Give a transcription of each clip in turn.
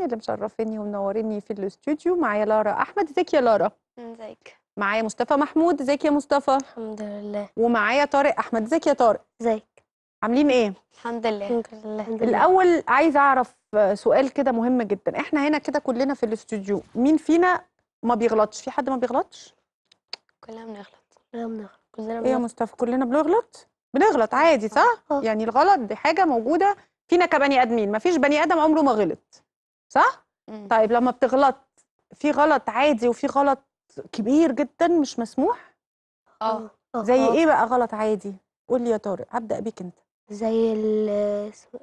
حسين اللي مشرفيني ومنوريني في الاستوديو معايا لارا أحمد. ازيك يا لارا؟ ازيك؟ معايا مصطفى محمود. ازيك يا مصطفى؟ الحمد لله. ومعايا طارق أحمد. ازيك يا طارق؟ ازيك؟ عاملين إيه؟ الحمد لله. الحمد لله. الحمد الأول عايزه أعرف سؤال كده مهم جدا. إحنا هنا كده كلنا في الاستوديو مين فينا ما بيغلطش؟ في حد ما بيغلطش؟ كلنا بنغلط. كلنا بنغلط. كلنا إيه يا بنغلط. مصطفى كلنا بنغلط؟ بنغلط عادي صح؟ آه. يعني الغلط دي حاجة موجودة فينا كبني آدمين. ما فيش بني آدم عمره ما غلط. صح؟ مم. طيب لما بتغلط في غلط عادي وفي غلط كبير جدا مش مسموح؟ آه. زي آه. إيه بقى غلط عادي؟ قول لي يا طارق هبدأ بيك أنت. زي ال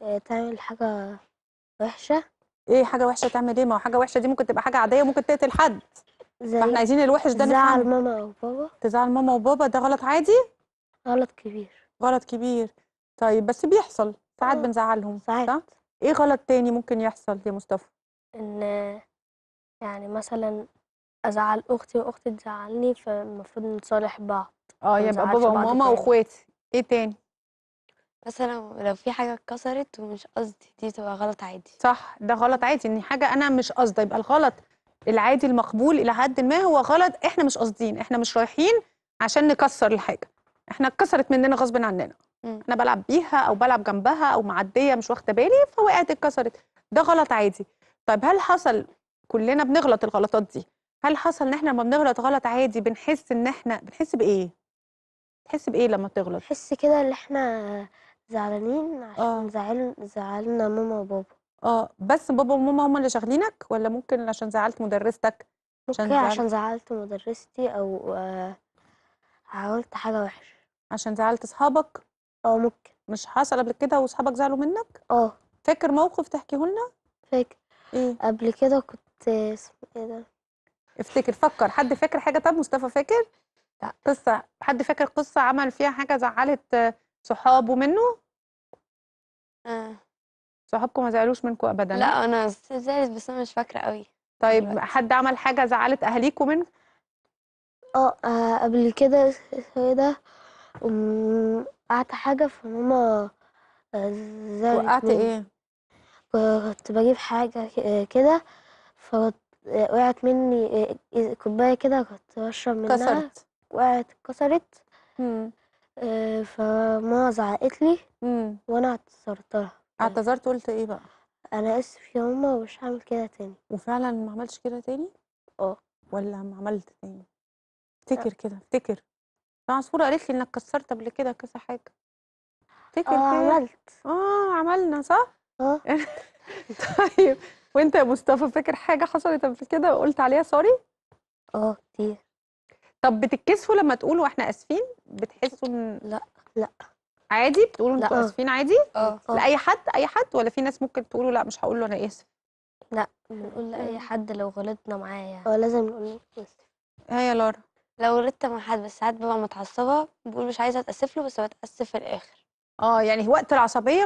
آه، تعمل حاجة وحشة. إيه حاجة وحشة تعمل إيه؟ ما هو حاجة وحشة دي ممكن تبقى حاجة عادية ممكن تقتل حد. زي فإحنا عايزين الوحش ده نفهمه. ماما أو بابا. تزعل ماما وبابا؟ ده غلط عادي؟ غلط كبير. غلط كبير. طيب بس بيحصل ساعات آه، بنزعلهم ساعات. صح إيه غلط تاني ممكن يحصل يا مصطفى؟ إن يعني مثلا أزعل أختي وأختي تزعلني فالمفروض نتصالح بعض آه يبقى بابا وماما. وإخواتي. إيه تاني؟ مثلا لو- في حاجة اتكسرت ومش قصدي دي تبقى غلط عادي. صح ده غلط عادي. إن حاجة أنا مش قصدي يبقى الغلط العادي المقبول إلى حد ما هو غلط إحنا مش قاصدين إحنا مش رايحين عشان نكسر الحاجة. إحنا اتكسرت مننا غصب عننا. مم. أنا بلعب بيها أو بلعب جنبها أو معدية مش واخدة بالي فوقعت اتكسرت. ده غلط عادي. طيب هل حصل كلنا بنغلط الغلطات دي هل حصل إن إحنا لما بنغلط غلط عادي بنحس إن إحنا بنحس بإيه؟ بتحس بإيه لما تغلط نحس كده إن إحنا زعلانين آه. عشان زعل زعلنا ماما وبابا. آه بس بابا وماما هم اللي شاغلينك ولا ممكن عشان زعلت مدرستك؟ عشان ممكن زعلت عشان زعلت مدرستي أو آه، عملت حاجة وحشة. عشان زعلت أصحابك؟ أو ممكن. مش حصل قبل كده وأصحابك زعلوا منك؟ آه. فاكر موقف تحكيه لنا فاكر. قبل كده كنت اسمه إيه ده؟ افتكر فكر. حد فاكر حاجة؟ طب مصطفى فاكر؟ لا. قصة حد فاكر قصة عمل فيها حاجة زعلت صحابه منه؟ آه. صحابكم ما زعلوش منكم ابدا لا أنا زعلت بس أنا مش فاكرة قوي طيب دلوقتي. حد عمل حاجة زعلت أهاليكم منه آه آه، قبل كده إيه ده؟ وقعت حاجة فماما آه، زعلت وقعت. إيه؟ كنت بجيب حاجة آه، كده فوقعت مني آه، إز- كوباية كده كنت بشرب منها كسرت وقعت اتكسرت. آه، فماما زعقت لي وأنا اعتذرت لها اعتذرت قلت إيه بقى؟ أنا آسف يا ماما ومش هعمل كده تاني. وفعلا ما عملتش كده تاني؟ آه. ولا ما عملت تاني؟ افتكر كده افتكر. عصفورة قالت لي إنك كسرت قبل كده كذا حاجة. افتكر آه كده. عملت. آه عملنا صح؟ آه. طيب وأنت يا مصطفى فاكر حاجة حصلت قبل كده وقلت عليها؟ سوري آه كتير. طب بتتكسفوا لما تقولوا إحنا آسفين؟ بتحسوا إن لا لا. عادي؟ بتقولوا إنتوا. آسفين عادي؟ آه آه. لأي حد؟ أي حد؟ ولا في ناس ممكن تقولوا لا مش هقول له أنا آسف؟ لا بنقول لأي حد لو غلطنا معاه يعني. آه لازم نقول اسف ها يا لارا لو غلطت مع حد بس ساعات ببقى متعصبة بقول مش عايزة أتأسف له بس بتأسف في الآخر. آه يعني وقت العصبية